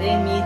They.